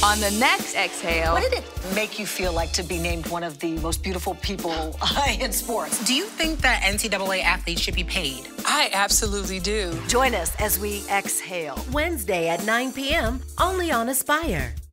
On the next exhale, What did it make you feel like to be named one of the most beautiful people in sports? Do you think that NCAA athletes should be paid? I absolutely do. Join us as we exhale Wednesday at 9 p.m. only on Aspire.